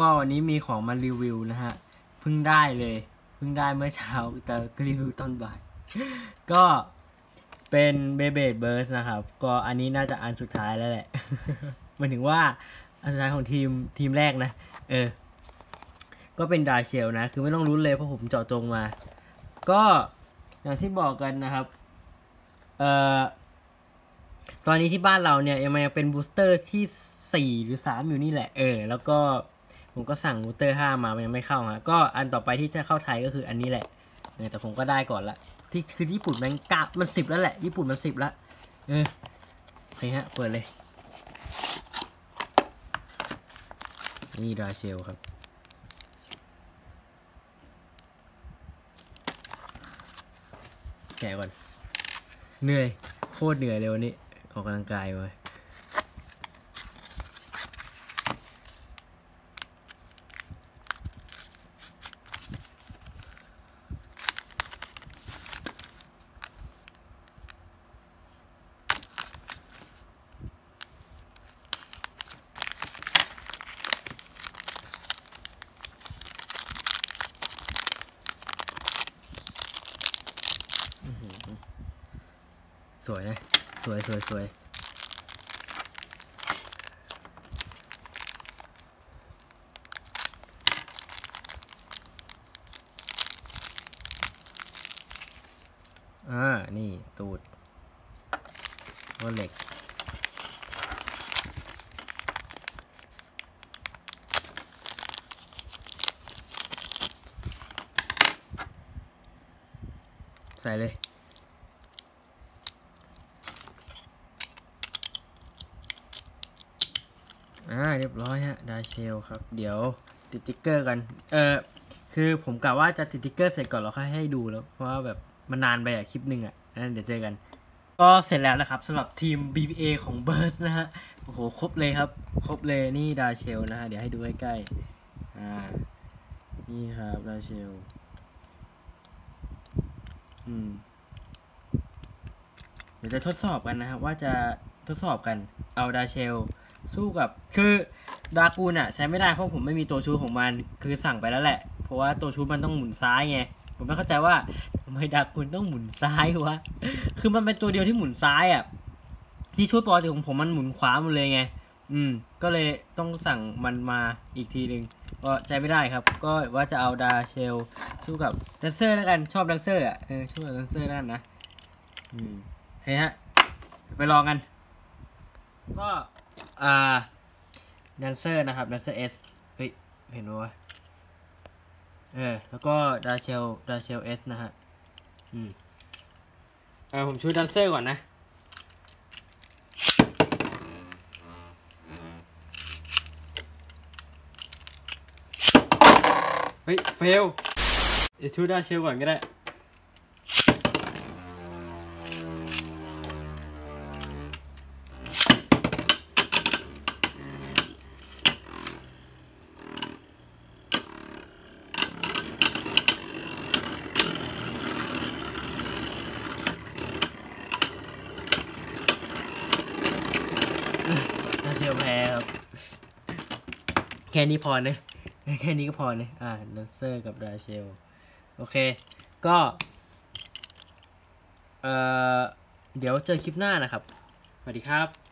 ก็วันนี้มีของมารีวิวนะฮะเพิ่งได้เลยเพิ่งได้เมื่อเช้าแต่รีวิวตอนบ่าย ก็เป็น Beyblade Burst นะครับ ก็อันนี้น่าจะอันสุดท้ายแล้วแหละหมายถึงว่าอันสุดท้ายของทีมทีมแรกนะ เออ ก็เป็น Draciel นะ คือไม่ต้องลุ้นเลยเพราะผมเจาะจงมา ก็อย่างที่บอกกันนะครับ เอ่อ ตอนนี้ที่บ้านเราเนี่ยยังยัเป็น booster ที่สี่หรือสามอยู่นี่แหละ เออ แล้วก็ ผมก็สั่งบูเตอร์ห้ามามันยังไม่เข้าฮะก็อันต่อไปที่จะเข้าไทยก็คืออันนี้แหละแต่ผมก็ได้ก่อนละที่คือญี่ปุ่นแม่งกะมันสิบแล้วแหละ ญี่ปุ่นมันสิบละเออโอเคฮะเปิดเลย นี่ดาเชลครับแกะก่อนเหนื่อยโคตรเหนื่อยเลยวันนี้ออกกำลังกายมาส วยนะ สวยสวยสวยอ่า นี่ตูดว่าเหล็กใส่เลย อ่าเรียบร้อยฮะ Draciel ครับ เดี๋ยวติดติ๊กเกอร์กัน เออคือผมกะว่าจะติดติ๊กเกอร์เสร็จก่อนแล้วค่อยให้ดูแล้วเพราะว่าแบบมันนานไปอะคลิปหนึ่งอะนั้นเดี๋ยวเจอกัน ก็เสร็จแล้วนะครับสำหรับทีม BBA ของ Burst นะฮะโอ้โหครบเลยครับ ครบเลยนี่ Draciel นะฮะเดี๋ยวให้ดูใกล้ๆอ่านี่ครับดาเชลอืมเดี๋ยวจะทดสอบกันนะครับว่าจะทดสอบกันเอาดาเชล สู้กับคือดากูนอะใช้ไม่ได้เพราะผมไม่มีตัวชูของมัน คือสั่งไปแล้วแหละ เพราะว่าตัวชูมันต้องหมุนซ้ายไงผมไม่เข้าใจว่าทำไมดากูนต้องหมุนซ้ายวะคือมันเป็นตัวเดียวที่หมุนซ้ายอะที่ชุดปกติของผมมันหมุนขวาหมดเลยไงอืม ก็เลยต้องสั่งมันมาอีกทีหนึ่งก็ใช้ไม่ได้ครับ ก็ว่าจะเอา Draciel สู้กับ Dranzer แล้วกันชอบ Dranzer อะเออชอบ Dranzer นั่นนะอืมเฮ้ยฮะไปลองกัน ก็ อ่า Dranzer นะครับ Dranzer S เฮ้ย เห็นไหมวะ เออ แล้วก็ Draciel Draciel S นะฮะ อืมเออผม shoot Dranzer ก่อนนะเฮ้ยเฟลเดี๋ยวชูดาเชลก่อนก็ได้ ดาเชลแพ้ครับ แค่นี้พอเนะแค่นี้ก็พอเนะอ่าดันเซอร์กับดาเชล โอเค ก็ เอ่อ เดี๋ยวเจอคลิปหน้านะครับ สวัสดีครับ